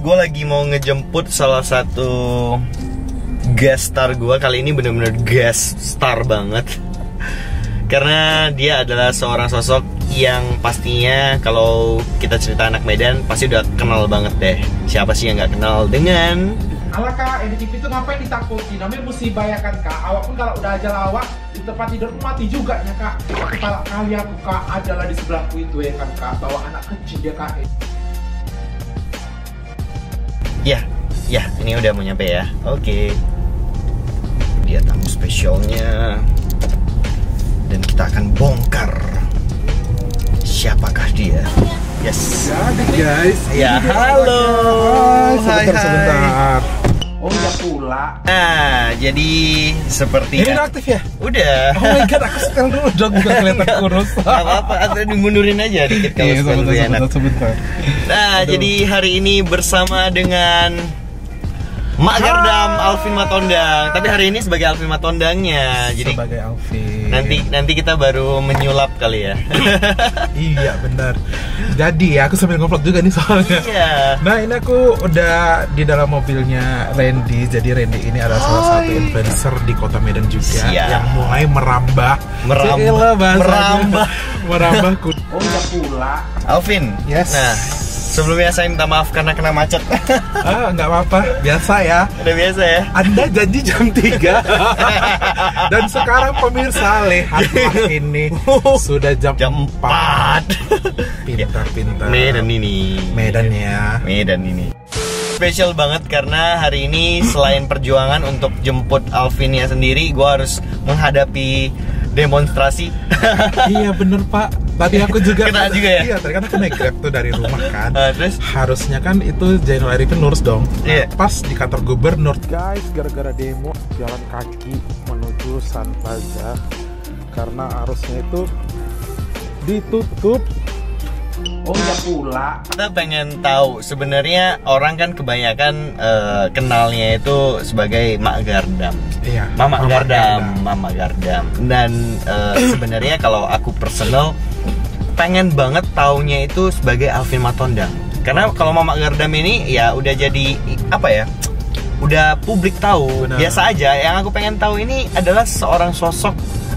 gue lagi mau ngejemput salah satu guest star gue Kali ini bener-bener guest star banget Karena dia adalah seorang sosok yang pastinya kalau kita cerita anak Medan pasti udah kenal banget deh Siapa sih yang nggak kenal dengan Alah kak, NDTV itu ngapain ditakuti? Namanya musibah ya kan kak. Awak pun kalau udah aja lawak di tempat tidur mati juga ya kak. Kalau kali aku kak adalah di sebelahku itu ya kan kak. Bawa anak kecil dia kak. Ya, ya ini udah mau nyampe ya Oke Dia tamu spesialnya Dan kita akan bongkar Siapakah dia Yes Jadi guys. Ya, halo. namanya. Hai, sebentar, hai. sebentar. Oh ya pula. Nah, jadi seperti Ini udah aktif ya? Udah Oh my god, aku setel dulu dong bukan kelihatan kurus. Gak apa-apa, atau dimundurin aja dikit kalau Iya, sebentar, sebentar, sebentar. Nah, Aduh. jadi hari ini bersama dengan Mak Gardam Alvin Matondang Tapi hari ini sebagai Alvin Matondangnya Jadi sebagai Alvin. nanti nanti kita baru menyulap kali ya Iya benar. Jadi ya aku sambil ngevlog juga nih soalnya. Iya Nah ini aku udah di dalam mobilnya Randy. Jadi Randy ini adalah salah satu influencer di kota Medan juga Siap. yang mulai merambah, Merambah. Merambah. merambah. ku- Oh ya pula. Alvin Yes. Nah, sebelumnya saya minta maaf karena kena macet. Ah nggak apa-apa, biasa ya. Udah biasa ya? Anda janji jam 3 Dan sekarang pemirsa lihat ini. Sudah jam, Jam 4 Pintar-pintar. Medan ini. Medan ya. Medan ini. Spesial banget karena hari ini selain perjuangan untuk jemput Alvinnya sendiri Gue harus menghadapi demonstrasi. Iya bener pak Tadi aku juga Kena juga ya? Iya tadi kan aku naik grab tuh dari rumah kan Ah, Terus Harusnya kan itu Jainul Arifin lurus dong Nah, Iya. Pas di kantor gubernur Guys gara-gara demo Jalan kaki menuju San Plaza Karena arusnya itu Ditutup Oh ya pula kita pengen tahu sebenarnya orang kan kebanyakan eh, kenalnya itu sebagai Mak Gardam Iya Mama, Mama Gardam, Gardam. Mama Gardam. Dan eh, sebenarnya kalau aku personal pengen banget taunya itu sebagai Alvin Matondang. Karena kalau Mama Gardam ini ya udah jadi apa ya? Udah publik tahu. Benar. Biasa aja. Yang aku pengen tahu ini adalah seorang sosok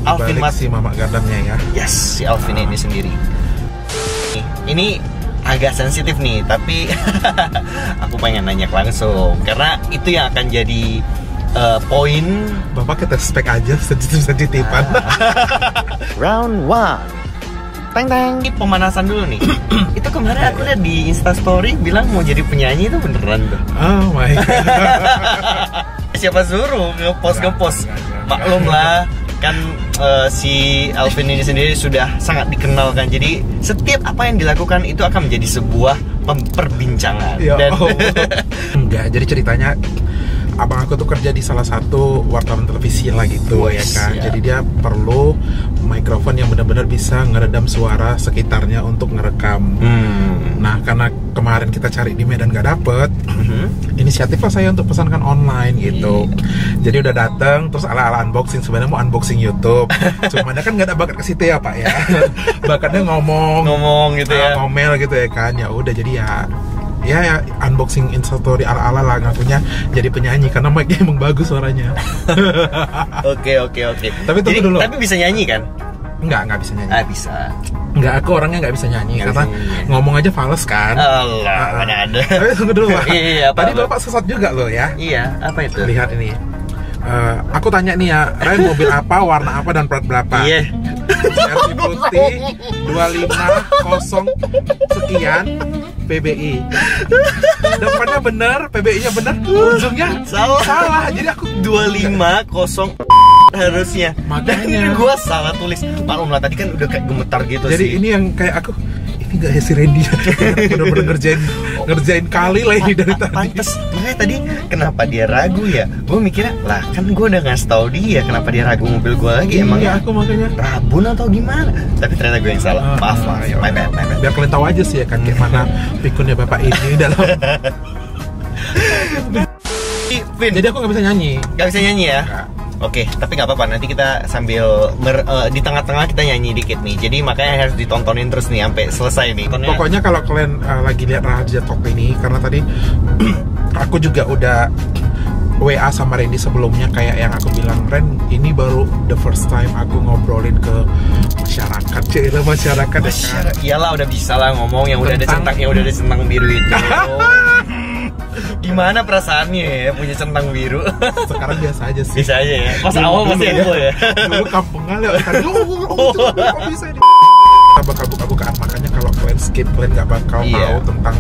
Alvin Mat. si Mama Gardamnya ya Yes, si Alvin ini sendiri. Ini agak sensitif nih, tapi aku pengen nanya langsung karena itu yang akan jadi eh, poin Bapak kita spek aja sensitif-sensitifan Round one Teng teng. Ini pemanasan dulu nih. Itu kemarin aku lihat di instastory bilang mau jadi penyanyi itu beneran tuh. Oh my god. Siapa suruh ngepost ngepost. Maklum lah. Kan eh, si Alvin ini sendiri sudah sangat dikenal kan. Jadi setiap apa yang dilakukan itu akan menjadi sebuah perbincangan Ya Dan Allah. Enggak, jadi ceritanya abang aku tuh kerja di salah satu wartawan televisi lah gitu Wih, ya kan. siap. Jadi dia perlu mikrofon yang benar-benar bisa ngeredam suara sekitarnya untuk ngerekam. Hmm. Nah, karena kemarin kita cari di Medan gak dapet, Mhm. inisiatif lah saya untuk pesankan online gitu. Iya. Jadi udah dateng, terus ala-ala unboxing sebenarnya mau unboxing YouTube. Cuman kan nggak ada bakat ke situ ya Pak ya. Bakatnya ngomong, Ngomong gitu ya Ah, ngomel gitu ya kan ya udah jadi ya ya, ya unboxing instastory ala ala lah ngakunya jadi penyanyi karena mic-nya emang bagus suaranya Oke oke oke Tapi tunggu Jadi- dulu. Tapi bisa nyanyi kan? nggak nggak bisa nyanyi Ah bisa nggak aku orangnya nggak bisa nyanyi Nggak karena bisa nyanyi. ngomong aja fals kan Allah Ah, ah. mana ada tapi tunggu dulu pak Iya, iya, apa, tadi apa? bapak sesat juga loh ya Iya apa itu? lihat ini Eh, aku tanya nih ya, Ren mobil apa, warna apa, dan plat berapa? Iya RC putih 250 sekian PBI. Depannya bener, PBI-nya bener, ujungnya Salah. salah. Jadi aku 25 harusnya Makanya. Dan gua salah tulis Maklum lah tadi kan udah kayak gemetar gitu jadi sih ini yang kayak aku ini gak ya si Randy bener-bener ngerjain ngerjain kali lah ini dari tadi. Pantes. Makanya tadi kenapa dia ragu ya? Gue mikirnya Lah kan gue udah ngasih tau dia Kenapa dia ragu mobil gue lagi Iya, Emangnya aku makanya. Rabun atau gimana? Tapi ternyata gue yang salah. Ah, Maaf maaf ya My bad my bad biar kalian tahu aja sih ya kan kayak mana pikunnya bapak ini dalam. Jadi aku nggak bisa nyanyi. Gak bisa nyanyi ya. Oke, tapi nggak apa-apa. Nanti kita sambil ber- eh, di tengah-tengah kita nyanyi dikit nih. Jadi makanya harus ditontonin terus nih sampai selesai nih. Tontonnya- Pokoknya kalau kalian uh, lagi lihat Raja Talk ini karena tadi aku juga udah WA sama Randy sebelumnya kayak yang aku bilang Ren ini baru the first time aku ngobrolin ke masyarakat Cila masyarakat ya kan? Masyarakat- iyalah udah bisa lah ngomong yang udah ada Tentang- centang yang udah ada centang biru itu. Gimana perasaannya ya punya centang biru? sekarang biasa aja sih bisa aja ya. Pas Dulu- awal dulu masih ya. dulu lewat kan oh, oh, oh, oh, kok bisa ini kita bakal buka-bukaan makanya kalau kalian skip kalian nggak bakal Iya. tahu tentang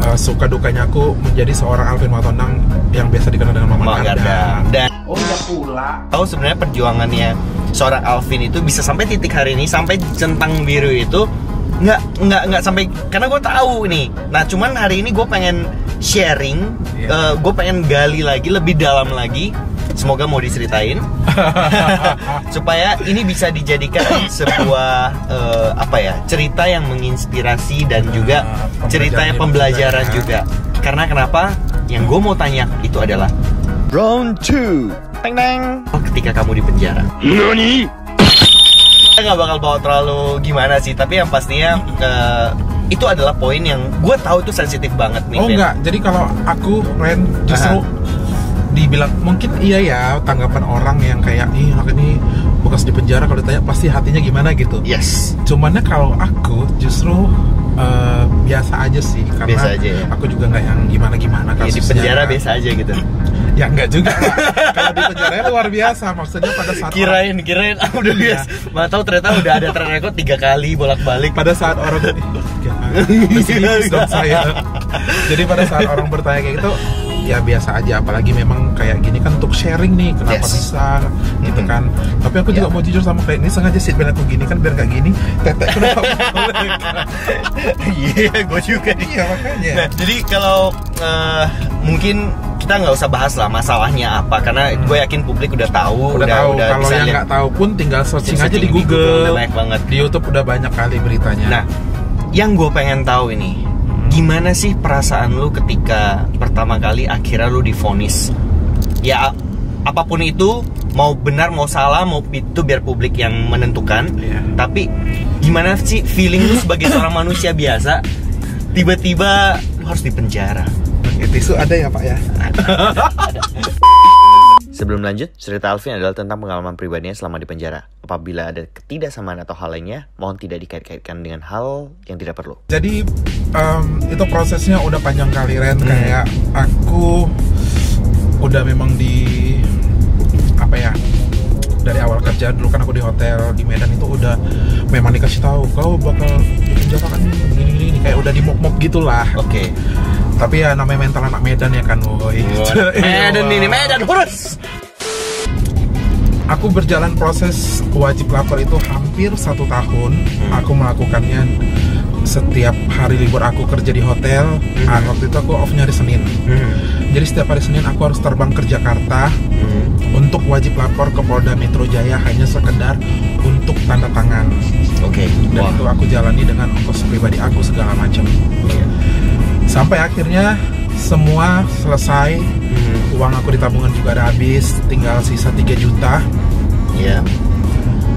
uh, suka dukanya aku menjadi seorang Alvin Watondang yang biasa dikenal dengan Mama Mama Garda. Garda. Dan Oh ya pula. tahu sebenarnya perjuangannya seorang Alvin itu bisa sampai titik hari ini sampai centang biru itu nggak nggak nggak sampai karena gue tahu nih nah cuman hari ini gue pengen sharing. Iya. gue pengen gali lagi lebih dalam lagi. Semoga mau diceritain. Supaya ini bisa dijadikan sebuah eh, apa ya cerita yang menginspirasi dan juga pembelajaran cerita yang pembelajaran juga ya. juga. Karena kenapa? Yang gue mau tanya itu adalah round 2 teng teng. Ketika kamu di penjara. Kita nggak bakal bawa terlalu gimana sih tapi yang pastinya eh, itu adalah poin yang gue tahu itu sensitif banget nih Oh Vin. enggak, jadi kalau aku Ren justru dibilang mungkin iya ya tanggapan orang yang kayak ih anak ini bekas di penjara kalau ditanya pasti hatinya gimana gitu. yes Cumannya kalau aku justru eh, biasa aja sih karena Biasa aja ya? aku juga nggak yang gimana-gimana Ya, di penjara biasa aja gitu Ya enggak juga. lah. kalau di penjara luar biasa maksudnya pada saat kirain kirain ah, udah Iya. biasa Nggak tahu ternyata udah ada track record tiga kali bolak balik pada saat orang pesimis dong saya. Jadi pada saat orang bertanya kayak gitu ya biasa aja. Apalagi memang kayak gini kan untuk sharing nih kenapa Yes. bisa gitu kan. Tapi aku juga Ya. mau jujur sama kalian ini sengaja sih biar aku gini kan biar gak gini tetek kenapa iya gue juga. Nih iya makanya. Nah, jadi kalau eh, mungkin kita nggak usah bahas lah masalahnya apa karena Hmm. gue yakin publik udah tahu udah, tahu. kalau bisa yang nggak tahu pun tinggal searching aja Searching di di Google, Google, udah banyak banget. di YouTube udah banyak kali beritanya. Nah, yang gue pengen tahu ini, gimana sih perasaan lu ketika pertama kali akhirnya lu difonis? Ya, apa pun itu, mau benar mau salah, mau itu biar publik yang menentukan. Iya. Tapi gimana sih feeling lu sebagai seorang manusia biasa, tiba-tiba lu harus dipenjara? Tisu ada ya pak ya Sebelum lanjut, cerita Alvin adalah tentang pengalaman pribadinya selama di penjara. Apabila ada ketidaksamaan atau hal lainnya, mohon tidak dikait-kaitkan dengan hal yang tidak perlu. jadi em, itu prosesnya udah panjang kali Ren Hmm. kayak aku udah memang di apa ya dari awal kerja dulu kan aku di hotel di Medan itu udah memang dikasih tahu kau bakal dipenjara kan gini gini gini kayak udah di mok mok gitulah Oke. Tapi ya namanya mental anak Medan ya kan woi Medan ini Medan urus. aku berjalan proses wajib lapor itu hampir satu tahun Hmm. aku melakukannya setiap hari libur aku kerja di hotel Hmm. Ah, waktu itu aku off hari Senin jadi setiap hari Senin aku harus terbang ke Jakarta untuk wajib lapor ke Polda Metro Jaya hanya sekedar untuk tanda tangan Oke. dan Wah. itu aku jalani dengan ongkos pribadi aku segala macam Iya. Sampai akhirnya semua selesai Hmm. uang aku di tabungan juga ada habis tinggal sisa 3 juta Iya.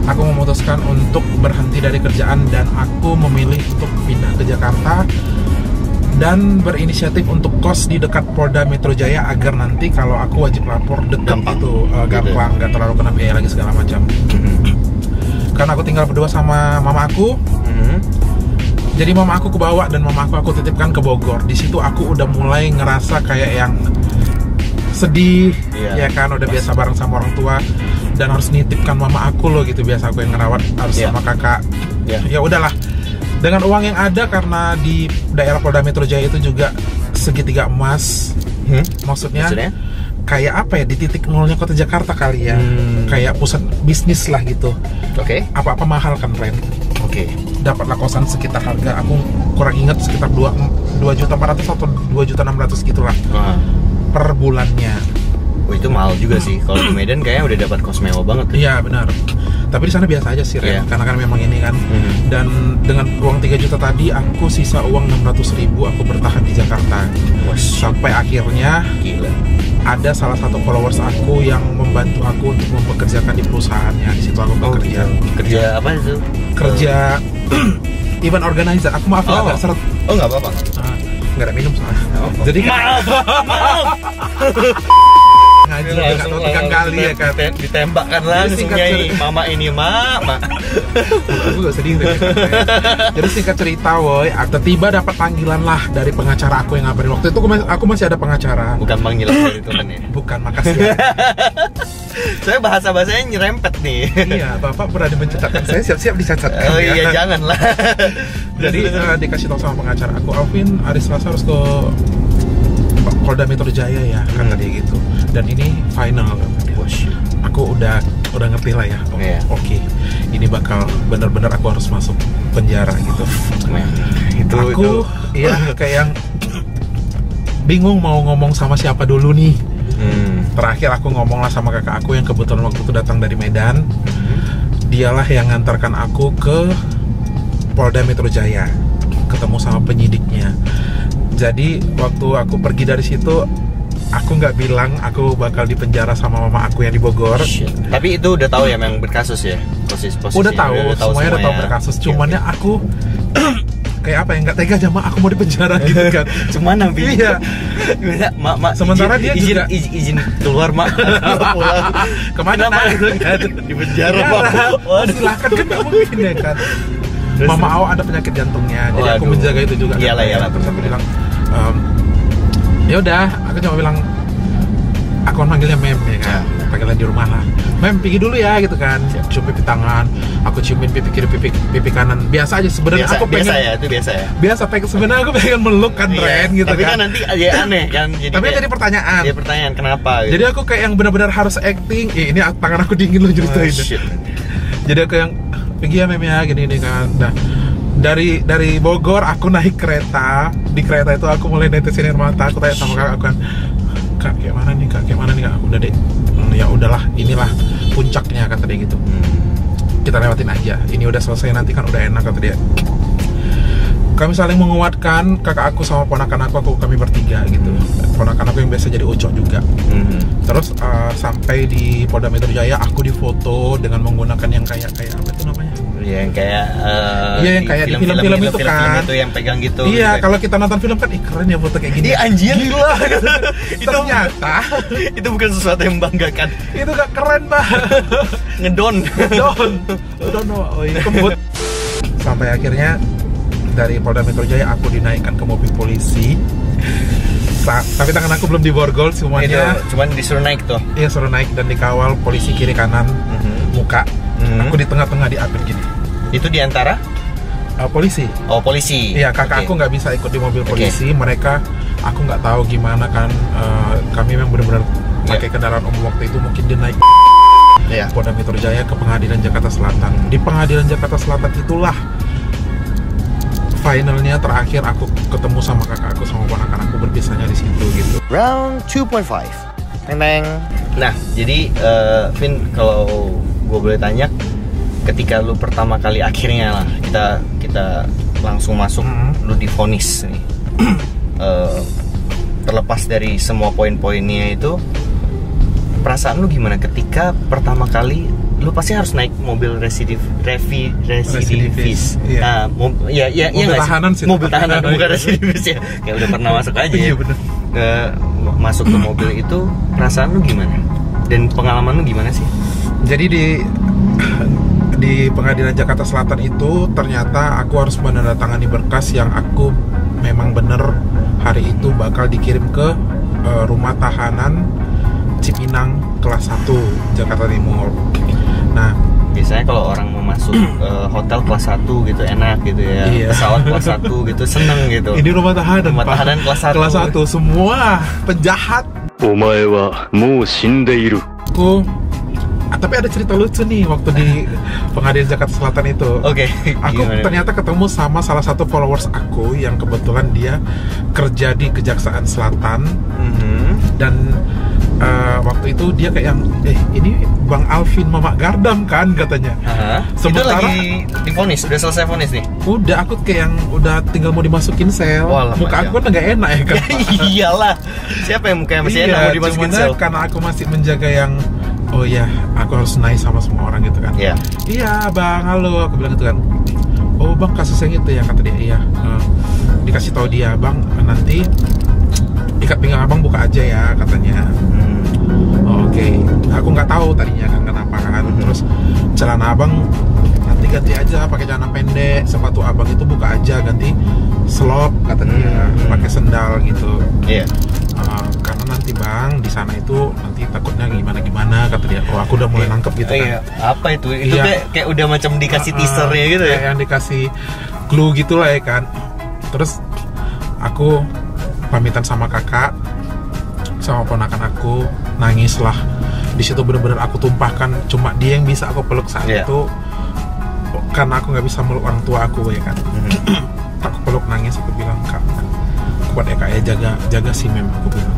aku memutuskan untuk berhenti dari kerjaan dan aku memilih untuk pindah ke Jakarta dan berinisiatif untuk kos di dekat Polda Metro Jaya agar nanti kalau aku wajib lapor dekat Gampang. itu uh, gampang nggak terlalu kena biaya lagi segala macam karena aku tinggal berdua sama mama aku Hmm. Jadi mama aku kebawa dan mama aku aku titipkan ke Bogor di situ aku udah mulai ngerasa kayak yang sedih Iya. ya kan udah biasa bareng sama orang tua dan harus nitipkan mama aku loh gitu biasa aku yang ngerawat harus Iya. sama kakak Iya. ya udahlah dengan uang yang ada karena di daerah Polda Metro Jaya itu juga segitiga emas Hmm? maksudnya, Maksudnya? kayak apa ya di titik nolnya kota Jakarta kali ya Hmm. kayak pusat bisnis lah gitu Oke. apa-apa mahal kan rent Oke. dapatlah kosan sekitar harga aku kurang ingat sekitar 2 2 juta 400 atau 2 juta 600 gitulah Wah. per bulannya Oh, itu mahal juga sih. Kalau di Medan kayaknya udah dapat kos mewah banget iya benar tapi di sana biasa aja sih Ren Iya. karena kan memang ini kan Mhm. dan dengan uang 3 juta tadi aku sisa uang 600 ribu aku bertahan di Jakarta Wah, sampai akhirnya gila. Ada salah satu followers aku yang membantu aku untuk mempekerjakan di perusahaannya. Di situ aku bekerja. Kerja apa itu? kerja event organizer. Aku maaf ya Oh. agak seret. Oh nggak apa-apa. Ah, nggak ada minum soalnya. Jadi kan ngaji juga nggak tahu tiga kali ya kan Dite- Ditembakkan langsung nyai. Mama ini mak. aku gak sedih deh jadi singkat cerita woi aku tiba dapat panggilan lah dari pengacara aku yang ngabarin waktu itu aku masih, ada pengacara Bukan panggilan dari Tuhan ya. bukan makasih ya Saya bahasa bahasanya nyerempet nih. iya bapak berani mencatatkan saya siap-siap dicacatkan Oh ya. iya jangan lah. jadi eh, dikasih tahu sama pengacara aku Alvin hari Selasa harus ke Polda Metro Jaya ya kata Hmm. dia gitu dan ini final kata dia. aku udah udah ngerti lah ya oh, Iya. oke ini bakal bener-bener aku harus masuk penjara gitu Men, itu aku itu. ya kayak yang bingung mau ngomong sama siapa dulu nih Hmm. terakhir aku ngomong lah sama kakak aku yang kebetulan waktu itu datang dari Medan dialah yang ngantarkan aku ke Polda Metro Jaya ketemu sama penyidiknya jadi waktu aku pergi dari situ aku nggak bilang aku bakal dipenjara sama mama aku yang di Bogor Shit. Tapi itu udah tahu ya memang berkasus ya posisi posisi. udah tahu semuanya udah tahu berkasus cuman ya aku kayak apa ya nggak tega aja mak aku mau dipenjara gitu kan Cuma nabi. Iya. mak, mak. Sementara izin, dia izin, juga- izin, izin keluar mak. Pulang. ke mana gitu kan Di penjara mak. silahkan kan nggak mungkin ya kan Terus, Mama Awa ada penyakit jantungnya jadi aku menjaga itu juga. Iyalah, iyalah, terus aku bilang ehm, ya udah aku cuma bilang aku kan manggilnya mem ya kan Ya. panggilan di rumah lah mem pergi dulu ya gitu kan Siap. cium pipi tangan aku ciumin pipi kiri pipi pipi kanan biasa aja sebenarnya Biasa, aku biasa pengen ya, itu biasa ya. biasa pengen sebenarnya aku pengen meluk kan Iya, Ren gitu Tapi kan kan nanti aneh kan. Jadi tapi kayak- jadi pertanyaan Dia pertanyaan kenapa? gitu. jadi aku kayak yang benar-benar harus acting eh, ini tangan aku dingin loh Oh, ceritain shit. jadi aku yang pergi ya mem ya gini ini kan nah dari dari Bogor aku naik kereta. Di kereta itu aku mulai netesin air mata aku tanya sama kakak aku kan kak kayak mana nih kak? Kayak mana nih kak? Udah deh "Hmm, ya udahlah inilah puncaknya kata dia gitu. Hmm. kita lewatin aja ini udah selesai nanti kan udah enak kata dia. Kami saling menguatkan kakak aku sama ponakan aku, aku kami bertiga gitu. Ponakan aku yang biasa jadi ucok juga. Hmm. terus uh, sampai di Polda Metro Jaya aku difoto dengan menggunakan yang kayak kayak apa itu namanya Iya, yang kayak eh, Iya, yang kayak di film-film itu kan. itu yang pegang gitu. iya gitu. kalau kita nonton film kan ih keren ya foto kayak gini Iya anjir gila itu ternyata itu bukan sesuatu yang membanggakan. itu gak keren banget Ngedon. don don oh iya kembut sampai akhirnya dari Polda Metro Jaya aku dinaikkan ke mobil polisi tapi tangan aku belum diborgol itu semuanya cuman disuruh naik tuh. Iya suruh naik dan dikawal polisi kiri kanan Mhm. muka Mhm. aku di tengah-tengah diapit gini Itu di antara Uh, polisi oh polisi. Iya kakak Oke. aku nggak bisa ikut di mobil polisi mereka aku nggak tahu gimana kan uh, kami memang benar-benar Iya. pakai kendaraan umum waktu itu mungkin dia naik Iya. Polda Metro Jaya ke pengadilan Jakarta Selatan di pengadilan Jakarta Selatan itulah finalnya terakhir aku ketemu sama kakak aku sama ponakan aku berpisahnya di situ gitu Round 2.5 Teng teng Nah jadi eh, Vin kalau gue boleh tanya Ketika lu pertama kali akhirnya lah Kita kita langsung masuk Mhm. Lu difonis nih Eh, Terlepas dari semua poin-poinnya itu Perasaan lu gimana ketika pertama kali Lu pasti harus naik mobil residiv, revi, residivis Residivis, iya. Nah, mob- ya, ya, iya Mobil tahanan sih. Mobil tahanan, bukan Iya. residivis ya Kayak udah pernah masuk aja ya Iya, bener. ke masuk ke mobil itu perasaan lu gimana dan pengalaman lu gimana sih jadi di pengadilan Jakarta Selatan itu ternyata aku harus menandatangani berkas yang aku memang bener hari itu bakal dikirim ke uh, rumah tahanan Cipinang kelas 1 Jakarta Timur. Nah, biasanya kalau orang mau masuk uh, hotel kelas 1 gitu enak gitu ya. Iya. Pesawat kelas 1 gitu seneng gitu. Ini rumah tahanan. Rumah Pak. tahanan kelas 1. Kelas 1 semua penjahat. Omae wa mou shindeiru. Aku tapi ada cerita lucu nih waktu di pengadilan Jakarta Selatan itu. oke Aku gimana? ternyata ketemu sama salah satu followers aku yang kebetulan dia kerja di Kejaksaan Selatan Mhm. dan eh, waktu itu dia kayak yang eh ini Bang Alvin Mamak Gardam kan katanya Hah? Itu lagi difonis, udah selesai fonis nih. udah aku kayak yang udah tinggal mau dimasukin sel Walah, muka aku kan nggak enak ya kan Iyalah. Siapa yang mukanya masih iya, enak mau dimasukin sel? karena aku masih menjaga yang oh ya aku harus nice sama semua orang gitu kan Iya. iya bang halo aku bilang gitu kan oh bang kasus yang itu ya kata dia iya Eh, dikasih tahu dia bang nanti ikat pinggang abang buka aja ya katanya Hmm. Oh, oke aku nggak tahu tadinya kan kenapa kan Mhm. terus celana abang nanti ganti aja pakai celana pendek sepatu abang itu buka aja ganti slop kata dia Mhm. pakai sendal gitu Iya. Uh, karena nanti bang di sana itu nanti takutnya gimana gimana kata dia oh aku udah mulai nangkep gitu Iya. kan Apa itu? Itu Iya. kayak kayak udah macam dikasih Uh, teaser ya gitu ya. yang dikasih clue gitu lah ya kan terus aku pamitan sama kakak sama ponakan aku nangis lah di situ bener-bener aku tumpahkan cuma dia yang bisa aku peluk saat Iya. itu karena aku nggak bisa meluk orang tua aku ya kan Mhm. aku peluk nangis aku bilang kak kuat ya kak ya jaga jaga si mem aku bilang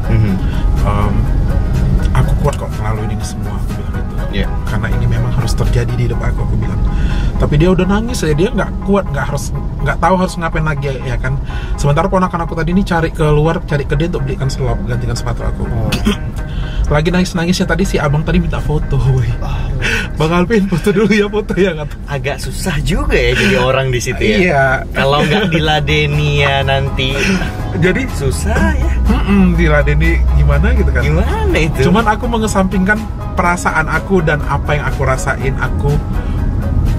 tapi dia udah nangis ya dia nggak kuat nggak harus nggak tahu harus ngapain lagi ya kan sementara ponakan aku tadi ini cari keluar cari ke dia untuk belikan selop gantikan sepatu aku Oh. lagi nangis nangisnya tadi si abang tadi minta foto woi. bang Alvin foto dulu ya foto ya kata Agak susah juga ya jadi orang di situ ya. iya Kalau nggak diladeni ya nanti jadi susah ya. mm diladeni gimana gitu kan Gimana itu? Cuman aku mengesampingkan perasaan aku dan apa yang aku rasain. Aku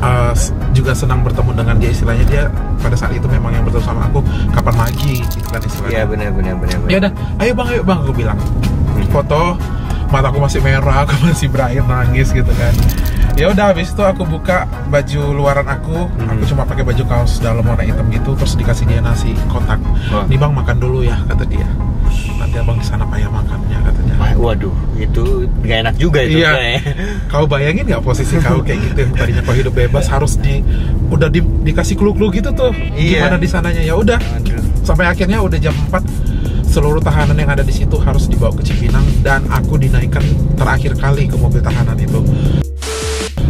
uh, juga senang bertemu dengan dia istilahnya dia pada saat itu memang yang bertemu sama aku kapan lagi gitu kan Iya istilahnya. benar benar benar. Ya udah, ayo bang, ayo bang, aku bilang foto mataku masih merah, aku masih berair nangis gitu kan. Ya udah, habis itu aku buka baju luaran aku, aku cuma pakai baju kaos dalam warna hitam gitu, terus dikasih dia nasi kotak. Nih bang makan dulu ya, kata dia. Nanti abang di sana payah makannya, katanya. Waduh, itu gak enak juga itu Iya. kayaknya. Kau bayangin nggak posisi kau kayak gitu yang tadinya kau hidup bebas harus di udah di, dikasih clue-clue gitu tuh Iya. gimana di sananya ya udah sampai akhirnya udah jam 4 seluruh tahanan yang ada di situ harus dibawa ke Cipinang dan aku dinaikkan terakhir kali ke mobil tahanan itu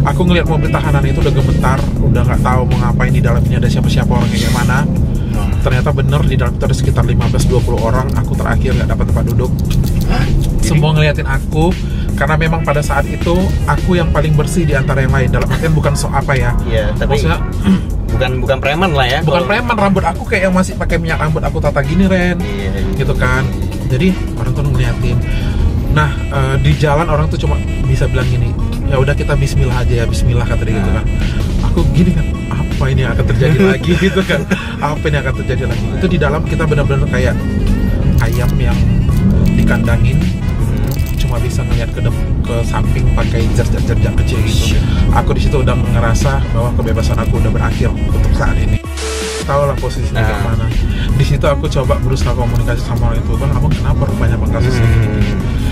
aku ngelihat mobil tahanan itu udah gemetar udah nggak tahu mau ngapain di dalamnya ada siapa-siapa orangnya kayak mana. Ternyata bener di dalam itu ada sekitar 15-20 orang aku terakhir nggak dapat tempat duduk. Semua ngeliatin aku karena memang pada saat itu aku yang paling bersih di antara yang lain dalam artian bukan so apa ya. Iya, tapi maksudnya bukan bukan preman lah ya. bukan kalau- preman rambut aku kayak yang masih pakai minyak rambut aku tata gini Ren. Iya, iya. gitu kan. Jadi orang tuh ngeliatin. Nah eh, di jalan orang tuh cuma bisa bilang gini ya udah kita Bismillah aja ya Bismillah kata dia gitu kan aku gini kan apa ini yang akan terjadi lagi gitu kan apa ini yang akan terjadi lagi itu di dalam kita benar-benar kayak ayam yang dikandangin Hmm. cuma bisa ngeliat ke ke samping pakai jerjak-jerjak kecil gitu. Aku di situ udah ngerasa bahwa kebebasan aku udah berakhir untuk saat ini. Tahu lah posisinya Nah. kayak mana. Di situ aku coba berusaha komunikasi sama orang itu, bang, abang kenapa rupanya bang kasus ini? Hmm.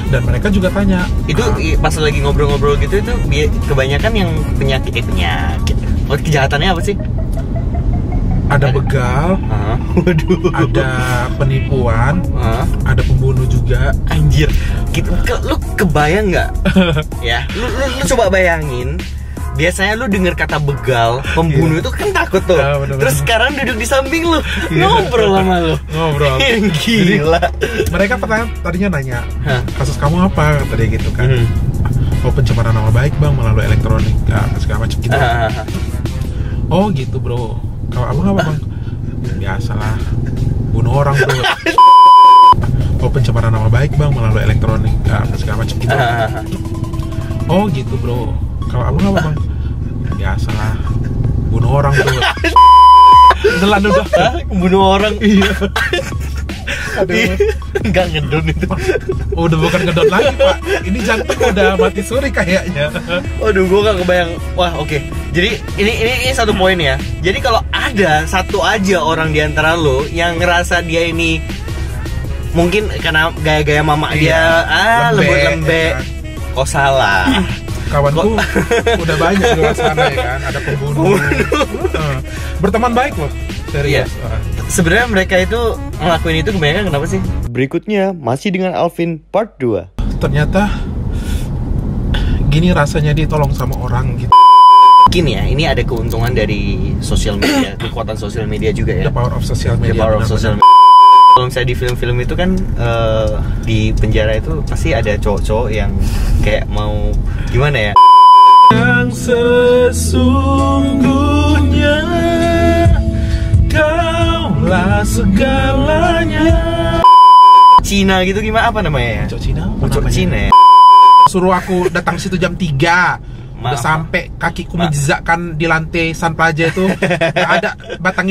Dan mereka juga tanya. Itu "Ah, pas lagi ngobrol-ngobrol gitu itu kebanyakan yang penyakit eh penyakit. Oh, kejahatannya apa sih? ada begal? Waduh. ada penipuan, ada pembunuh juga. Anjir, gitu, ke, lu kebayang nggak? ya, lu, lu, lu coba bayangin. Biasanya lu denger kata begal, pembunuh itu kan takut tuh. Ya, bener-bener. Terus sekarang duduk di samping lu, Iya. ngobrol sama lu. Ngobrol. Gila. Mereka pertanyaan tadinya nanya, Hah? kasus kamu apa? Kata dia gitu kan. Hmm. Oh pencemaran nama baik bang melalui elektronik, ya, segala macam gitu. Ah, Oh gitu bro. Kalau abang apa bang? Biasalah, bunuh orang bro. Oh pencemaran nama baik bang melalui elektronik, ya, segala macam gitu. ah, Oh gitu bro. Kalau abang apa bang? Biasalah, bunuh orang bro. Nelan udah. Hah? Bunuh orang. Iya. Aduh. Enggak ngedon itu. Udah bukan ngedot lagi pak. Ini jantung udah mati suri kayaknya. Waduh, gua gak kebayang. Wah, oke. Jadi ini, ini ini satu poin ya. Jadi kalau ada satu aja orang di antara lo yang ngerasa dia ini mungkin karena gaya-gaya mama dia Iya, ah lembek, lembut-lembek. ya Kok salah? Kawanku udah banyak di luar sana ya kan. Ada pembunuh. Eh, Berteman baik loh. Serius. Eh. Sebenarnya mereka itu ngelakuin itu kebanyakan kenapa sih? Berikutnya masih dengan Alvin part 2. ternyata gini rasanya ditolong sama orang gitu Gini ya, ini ada keuntungan dari sosial media, kekuatan sosial media juga ya. the power of social The media power of social media. Kalau misalnya di film-film itu kan eh, di penjara itu pasti ada cowok-cowok yang kayak mau gimana ya? yang sesungguhnya kaulah segalanya Cina gitu gimana apa namanya ya? Cok Cina Cowok namanya? Cina ya? suruh aku datang situ jam 3 udah Maaf. sampai kakiku menjejakkan di lantai San Plaza itu ada batang